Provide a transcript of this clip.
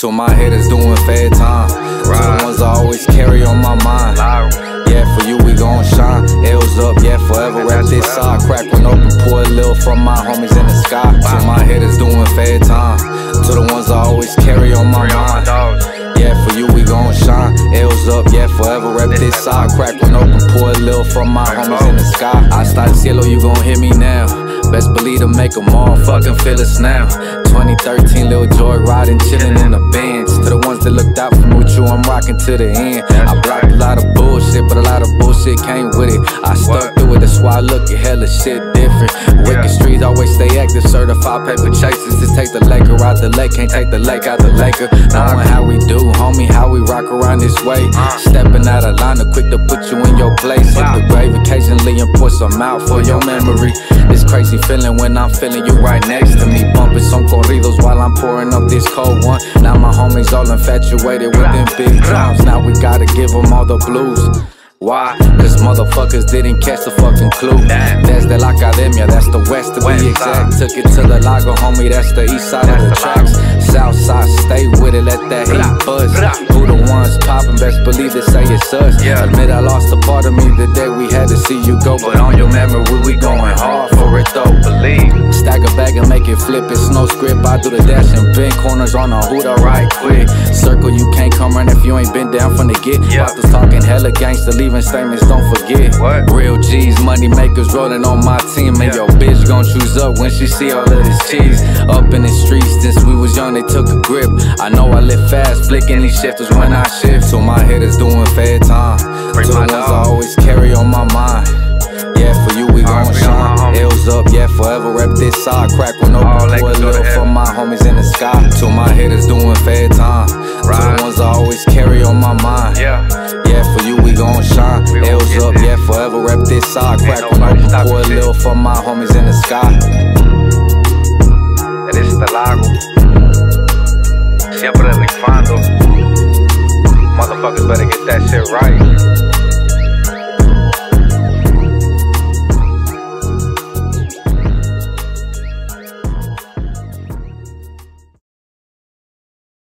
To my haters doing fair time. To the ones I always carry on my mind. Yeah, for you we gon' shine. L's up, yeah, forever rap this side. Crack one open, pour a little from my homies in the sky. To my haters doing fair time. To the ones I always carry on my mind. Yeah, for you we gon' shine. L's up, yeah, forever rap this side. Crack one open, pour a little from my homies in the sky. I started cielo, you gon' hear me now. Best believe to make them all fucking feel us now. 2013, Lil Joy riding, chillin' in the bench. To the ones that looked out for me with you, I'm rocking to the end. I blocked a lot of bullshit, but a lot of bullshit came with it. I stuck through it, that's why I look at hella shit different. Wicked streets always stay active, certified paper chasers. Just take the Laker out the lake, can't take the lake out the Laker. Knowing how we do, homie, how rock around this way. Stepping out of line, quick to put you in your place. Hit the grave occasionally and pour some out for your memory. This crazy feeling when I'm feeling you right next to me. Bumping some corridos while I'm pouring up this cold one. Now my homies all infatuated with them big drums. Now we gotta give them all the blues. Why? Cause motherfuckers didn't catch the fucking clue. That's the La Academia, that's the west to be exact. Took it to the Lago, homie, that's the east side of the tracks. South side, stay with it, let that heat buzz. Say it's us. Admit I lost a part of me the day we had to see you go. But on your memory, we going hard for it though. It flip. No script. I do the dash and bend corners on a hoot, right quick. Circle, you can't come run if you ain't been down from the get. Yeah. Doctors talking hella gangster, leaving statements, don't forget. What? Real G's, money makers rolling on my team. And your bitch gon' choose up when she see all of this cheese. Up in the streets, since we was young, they took a grip. I know I live fast, flicking these shifters when I shift. So my hitters doing fair time. To my ones I always carry on my mind. Yeah, my shine. homies. L's up, yeah, forever rep this side. Crack one open, pour a little for my homies in the sky. To my hitters doing fair time. To Right. the ones I always carry on my mind. Yeah. Yeah, for you we gon' shine. We L's up, there. yeah, forever rep this side. Crack one open, pour a little for my homies in the sky. Eres este lago. Siempre rifando. Motherfuckers better get that shit right.